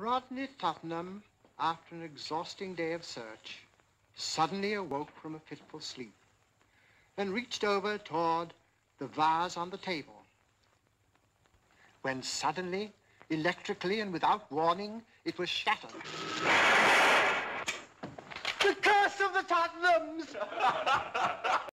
Rodney Tottenham, after an exhausting day of search, suddenly awoke from a fitful sleep, and reached over toward the vase on the table. When suddenly, electrically and without warning, it was shattered. the curse of the Tottenhams!